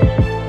you